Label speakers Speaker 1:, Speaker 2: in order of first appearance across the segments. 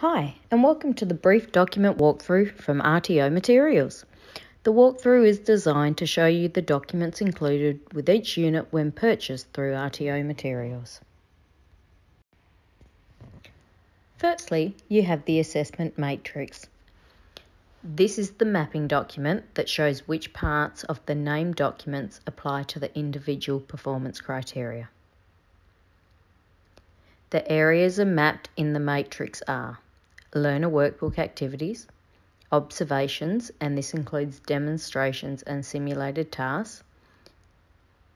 Speaker 1: Hi, and welcome to the brief document walkthrough from RTO Materials. The walkthrough is designed to show you the documents included with each unit when purchased through RTO Materials. Firstly, you have the assessment matrix. This is the mapping document that shows which parts of the named documents apply to the individual performance criteria. The areas are mapped in the matrix are learner workbook activities, observations, and this includes demonstrations and simulated tasks,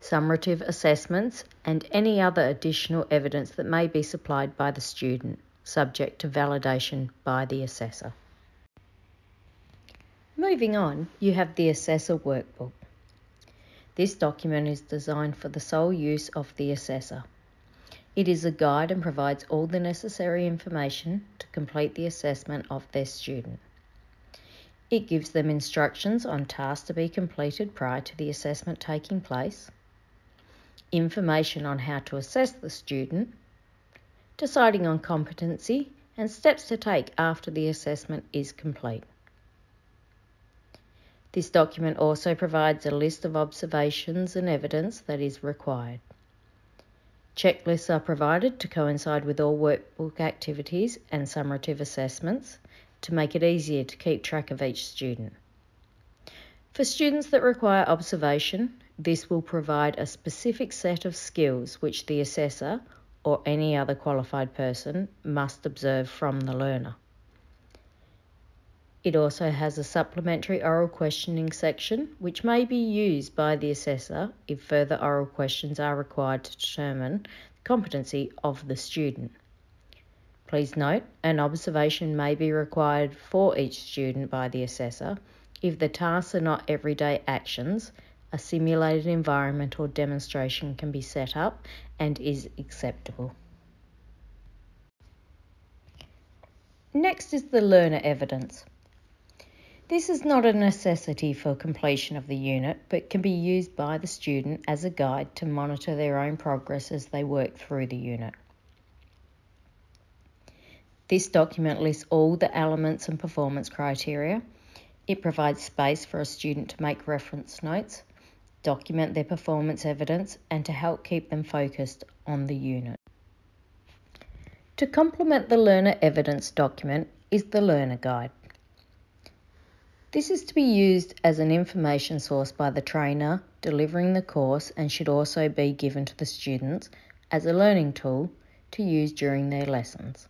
Speaker 1: summative assessments, and any other additional evidence that may be supplied by the student, subject to validation by the assessor. Moving on, you have the Assessor Workbook. This document is designed for the sole use of the assessor. It is a guide and provides all the necessary information to complete the assessment of their student. It gives them instructions on tasks to be completed prior to the assessment taking place, information on how to assess the student, deciding on competency, and steps to take after the assessment is complete. This document also provides a list of observations and evidence that is required. Checklists are provided to coincide with all workbook activities and summative assessments to make it easier to keep track of each student. For students that require observation, this will provide a specific set of skills which the assessor or any other qualified person must observe from the learner. It also has a supplementary oral questioning section which may be used by the assessor if further oral questions are required to determine the competency of the student. Please note, an observation may be required for each student by the assessor if the tasks are not everyday actions, a simulated environment or demonstration can be set up and is acceptable. Next is the learner evidence. This is not a necessity for completion of the unit, but can be used by the student as a guide to monitor their own progress as they work through the unit. This document lists all the elements and performance criteria. It provides space for a student to make reference notes, document their performance evidence, and to help keep them focused on the unit. To complement the learner evidence document is the learner guide. This is to be used as an information source by the trainer delivering the course and should also be given to the students as a learning tool to use during their lessons.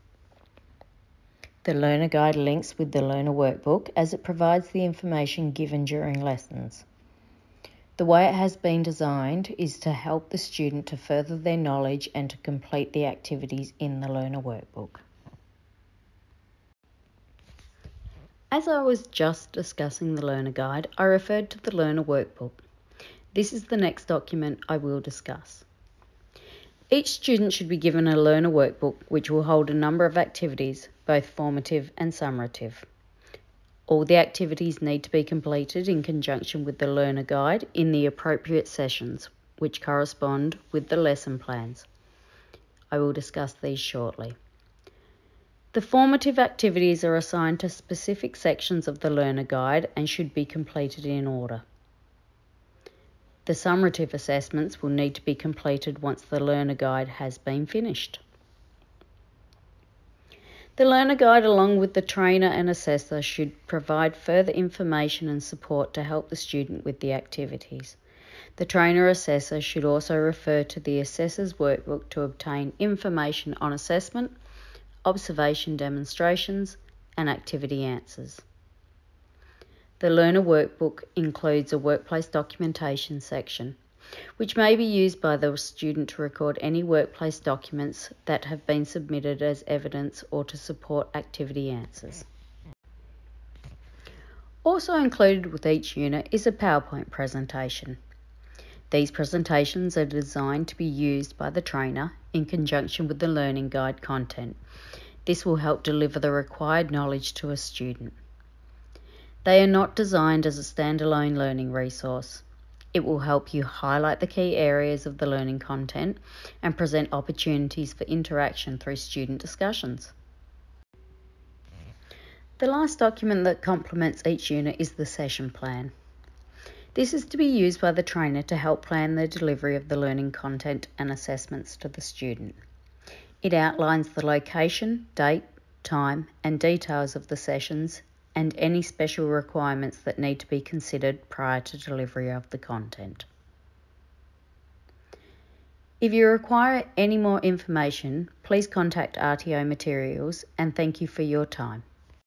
Speaker 1: The learner guide links with the learner workbook as it provides the information given during lessons. The way it has been designed is to help the student to further their knowledge and to complete the activities in the learner workbook. As I was just discussing the Learner Guide, I referred to the Learner Workbook. This is the next document I will discuss. Each student should be given a Learner Workbook which will hold a number of activities, both formative and summative. All the activities need to be completed in conjunction with the Learner Guide in the appropriate sessions, which correspond with the lesson plans. I will discuss these shortly. The formative activities are assigned to specific sections of the learner guide and should be completed in order. The summative assessments will need to be completed once the learner guide has been finished. The learner guide along with the trainer and assessor should provide further information and support to help the student with the activities. The trainer assessor should also refer to the assessor's workbook to obtain information on assessment, observation demonstrations, and activity answers. The Learner Workbook includes a workplace documentation section, which may be used by the student to record any workplace documents that have been submitted as evidence or to support activity answers. Also included with each unit is a PowerPoint presentation. These presentations are designed to be used by the trainer in conjunction with the learning guide content. This will help deliver the required knowledge to a student. They are not designed as a standalone learning resource. It will help you highlight the key areas of the learning content and present opportunities for interaction through student discussions. The last document that complements each unit is the session plan. This is to be used by the trainer to help plan the delivery of the learning content and assessments to the student. It outlines the location, date, time, and details of the sessions and any special requirements that need to be considered prior to delivery of the content. If you require any more information, please contact RTO Materials and thank you for your time.